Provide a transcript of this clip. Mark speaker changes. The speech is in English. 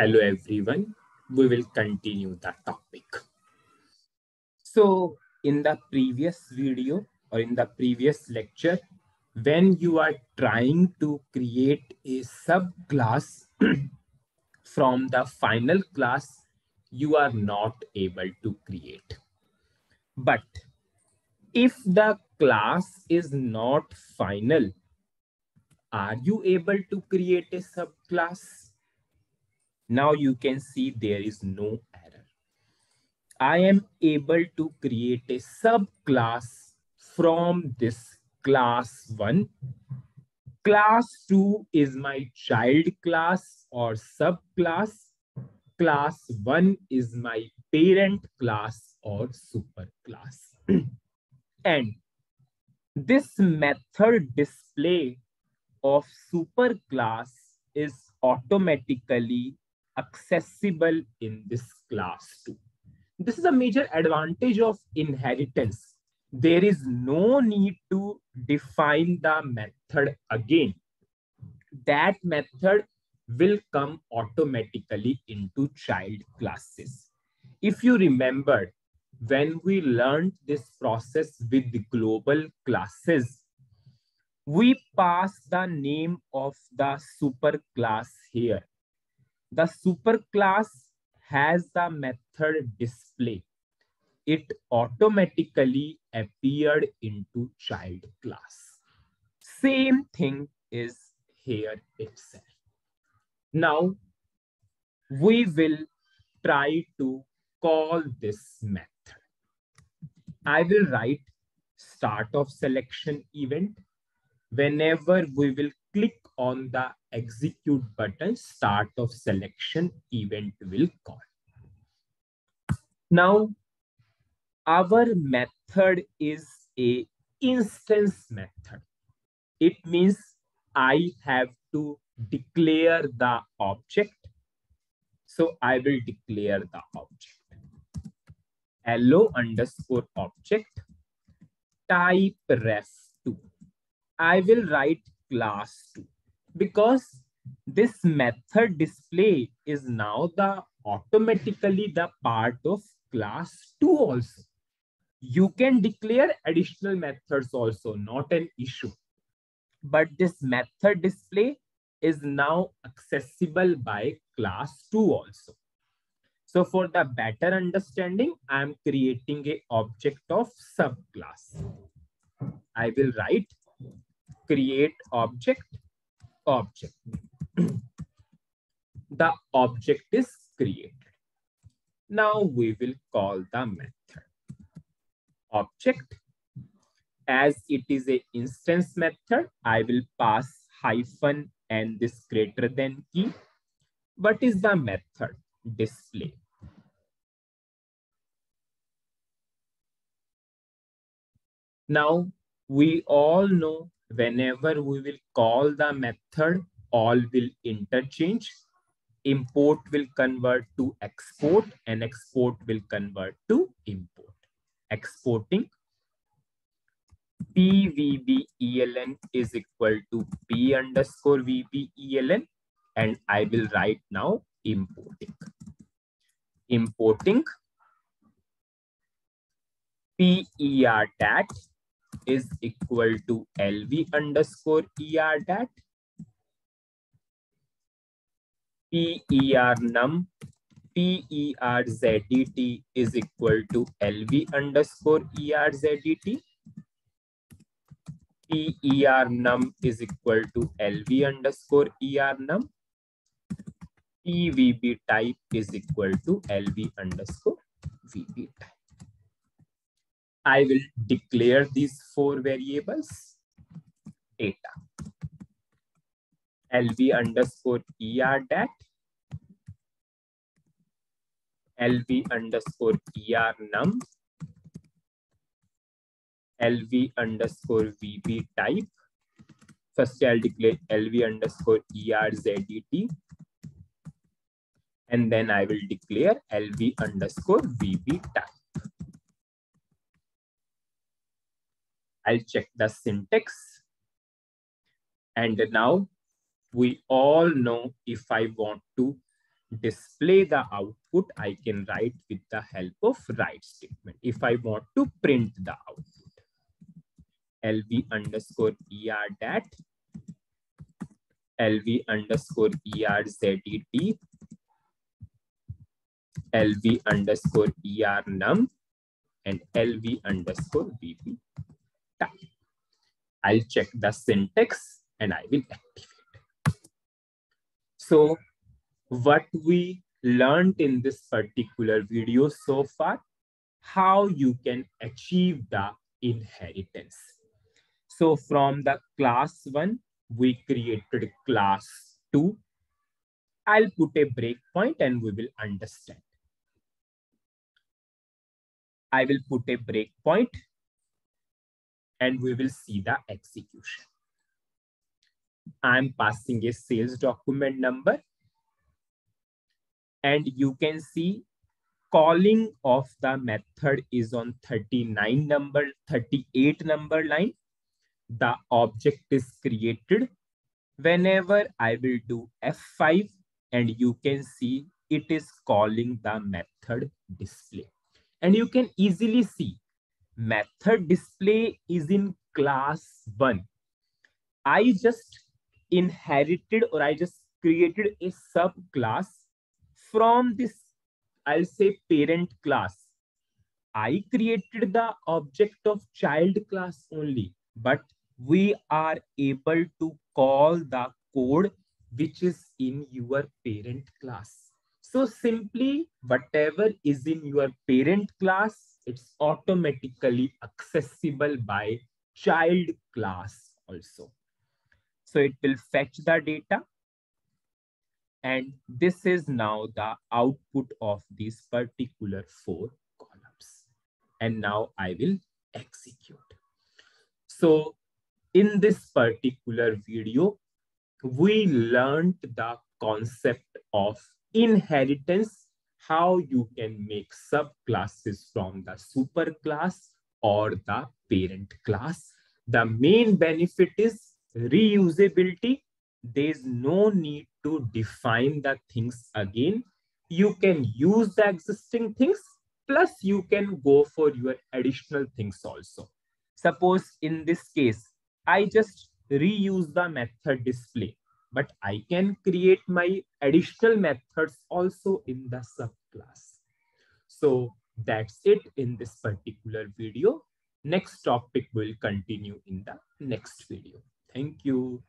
Speaker 1: Hello everyone. We will continue the topic. So in the previous video or in the previous lecture, when you are trying to create a subclass from the final class, you are not able to create. But if the class is not final, are you able to create a subclass? Now you can see there is no error. I am able to create a subclass from this class 1. Class 2 is my child class or subclass. Class 1 is my parent class or superclass. and this method display of superclass is automatically accessible in this class too. This is a major advantage of inheritance. There is no need to define the method again. That method will come automatically into child classes. If you remember, when we learned this process with the global classes, we pass the name of the superclass here. The superclass has the method display. It automatically appeared into child class. Same thing is here itself. Now, we will try to call this method. I will write start of selection event whenever we will click on the execute button, start of selection event will call. Now, our method is a instance method. It means I have to declare the object. So I will declare the object. Hello underscore object type ref to. I will write class 2 because this method display is now the automatically the part of class 2 also. You can declare additional methods also, not an issue. But this method display is now accessible by class 2 also. So for the better understanding, I am creating a object of subclass. I will write create object, object. the object is created. Now we will call the method. Object, as it is a instance method, I will pass hyphen and this greater than key. What is the method? Display. Now, we all know whenever we will call the method, all will interchange. Import will convert to export and export will convert to import. Exporting pvbeln is equal to p underscore vbeln and I will write now importing. Importing per dat is equal to LV underscore ER dat. PER num PER ZDT is equal to LV underscore ER ZDT. PER num is equal to LV underscore ER num. PVB type is equal to LV underscore VB type. I will declare these four variables data. LV underscore ER dat, LV underscore ER num, LV underscore VB type. First, I'll declare LV underscore ER ZDT. And then I will declare LV underscore VB type. I'll check the syntax. And now we all know if I want to display the output, I can write with the help of write statement. If I want to print the output, lv underscore er dat, lv underscore er zet, lv underscore er num, and lv underscore vb I'll check the syntax and I will activate. So what we learned in this particular video so far, how you can achieve the inheritance. So from the class one, we created class two. I'll put a breakpoint and we will understand. I will put a breakpoint and we will see the execution. I'm passing a sales document number and you can see calling of the method is on 39 number, 38 number line. The object is created. Whenever I will do F5 and you can see it is calling the method display. And you can easily see method display is in class one. I just inherited or I just created a subclass from this, I'll say parent class. I created the object of child class only, but we are able to call the code which is in your parent class. So simply whatever is in your parent class, it's automatically accessible by child class also. So it will fetch the data. And this is now the output of these particular four columns. And now I will execute. So in this particular video, we learned the concept of inheritance how you can make subclasses from the superclass or the parent class. The main benefit is reusability. There's no need to define the things again. You can use the existing things, plus you can go for your additional things also. Suppose in this case, I just reuse the method display but I can create my additional methods also in the subclass. So that's it in this particular video. Next topic will continue in the next video. Thank you.